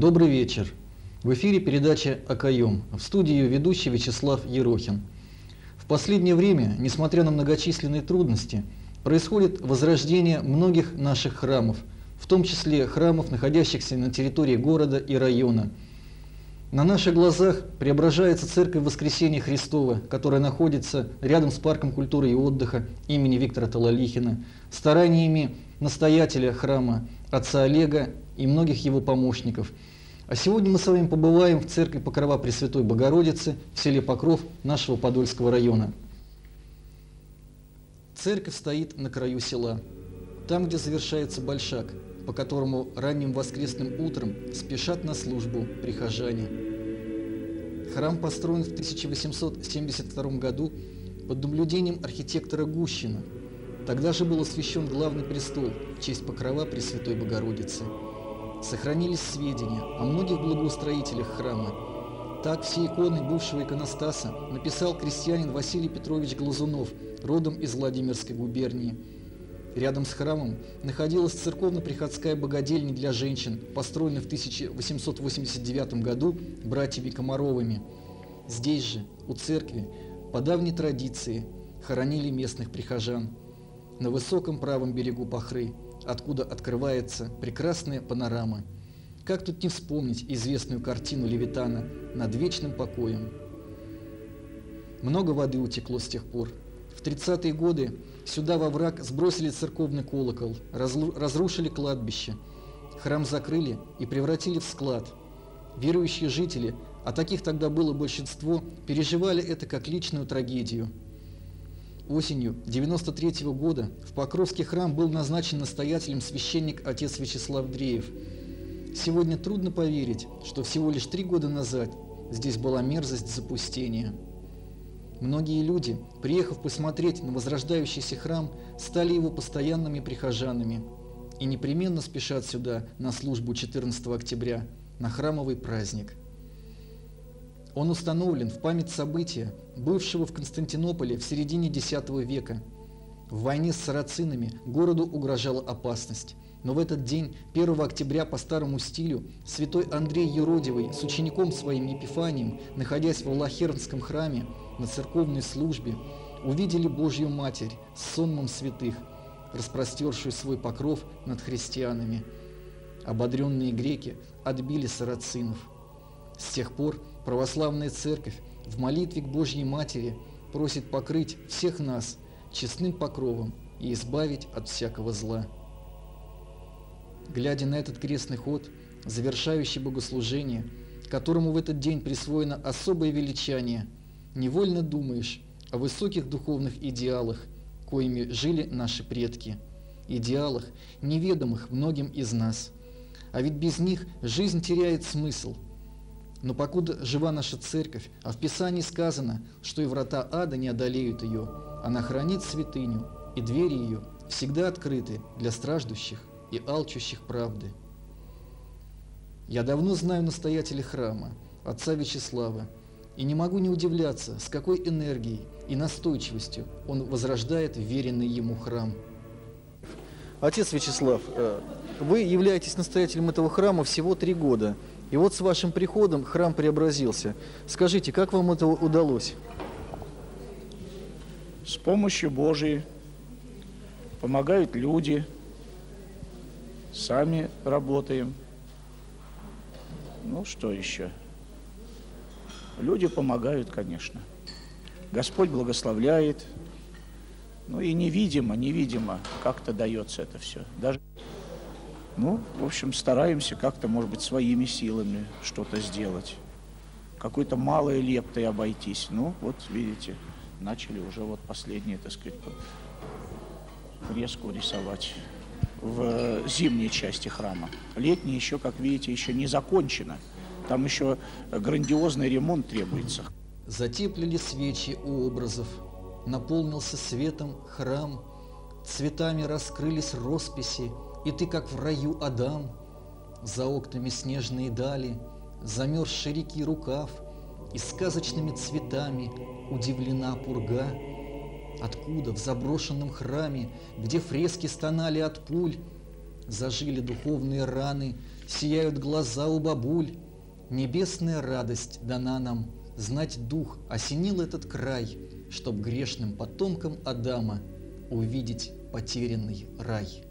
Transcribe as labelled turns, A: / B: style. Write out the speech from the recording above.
A: Добрый вечер. В эфире передача «Окоем». В студии ее ведущий Вячеслав Ерохин. В последнее время, несмотря на многочисленные трудности, происходит возрождение многих наших храмов, в том числе храмов, находящихся на территории города и района. На наших глазах преображается церковь Воскресения Христова, которая находится рядом с парком культуры и отдыха имени Виктора Талалихина, стараниями настоятеля храма, отца Олега и многих его помощников. А сегодня мы с вами побываем в церкви Покрова Пресвятой Богородицы в селе Покров нашего Подольского района. Церковь стоит на краю села, там, где завершается Большак, по которому ранним воскресным утром спешат на службу прихожане. Храм построен в 1872 году под наблюдением архитектора Гущина. Тогда же был освящен главный престол в честь покрова Пресвятой Богородицы. Сохранились сведения о многих благоустроителях храма. Так все иконы бывшего иконостаса написал крестьянин Василий Петрович Глазунов, родом из Владимирской губернии. Рядом с храмом находилась церковно-приходская богадельня для женщин, построенная в 1889 году братьями Комаровыми. Здесь же, у церкви, по давней традиции, хоронили местных прихожан. На высоком правом берегу Пахры, откуда открывается прекрасная панорама. Как тут не вспомнить известную картину Левитана над вечным покоем? Много воды утекло с тех пор. В 30-е годы сюда во враг сбросили церковный колокол, разрушили кладбище, храм закрыли и превратили в склад. Верующие жители, а таких тогда было большинство, переживали это как личную трагедию. Осенью 93 -го года в Покровский храм был назначен настоятелем священник отец Вячеслав Дреев. Сегодня трудно поверить, что всего лишь три года назад здесь была мерзость запустения. Многие люди, приехав посмотреть на возрождающийся храм, стали его постоянными прихожанами и непременно спешат сюда на службу 14 октября, на храмовый праздник. Он установлен в память события, бывшего в Константинополе в середине X века. В войне с сарацинами городу угрожала опасность. Но в этот день, 1 октября по старому стилю, святой Андрей Юродивый с учеником своим Епифанием, находясь в Аллахернском храме на церковной службе, увидели Божью Матерь с сонмом святых, распростершую свой покров над христианами. Ободренные греки отбили сарацинов. С тех пор православная церковь в молитве к Божьей Матери просит покрыть всех нас честным покровом и избавить от всякого зла. Глядя на этот крестный ход, завершающий богослужение, которому в этот день присвоено особое величание, невольно думаешь о высоких духовных идеалах, коими жили наши предки, идеалах, неведомых многим из нас. А ведь без них жизнь теряет смысл. Но покуда жива наша церковь, а в Писании сказано, что и врата ада не одолеют ее, она хранит святыню, и двери ее всегда открыты для страждущих и алчущих правды. Я давно знаю настоятеля храма, отца Вячеслава, и не могу не удивляться, с какой энергией и настойчивостью он возрождает веренный ему храм. Отец Вячеслав, э, вы являетесь настоятелем этого храма всего три года. И вот с вашим приходом храм преобразился. Скажите, как вам это удалось?
B: С помощью Божией помогают люди – сами работаем. Ну, что еще? Люди помогают, конечно. Господь благословляет. Ну и невидимо, невидимо как-то дается это все. Даже, ну, в общем, стараемся как-то, может быть, своими силами что-то сделать. Какой-то малой лептой обойтись. Ну, вот видите, начали уже вот последние, так сказать, фреску рисовать в зимней части храма. Летняя еще, как видите, еще не закончена. Там еще грандиозный ремонт требуется.
A: Затеплили свечи у образов, наполнился светом храм, цветами раскрылись росписи, и ты, как в раю Адам, за окнами снежные дали, замерзший реки рукав, и сказочными цветами удивлена пурга — Откуда в заброшенном храме, где фрески стонали от пуль, Зажили духовные раны, сияют глаза у бабуль. Небесная радость дана нам, знать дух осенил этот край, Чтоб грешным потомкам Адама увидеть потерянный рай.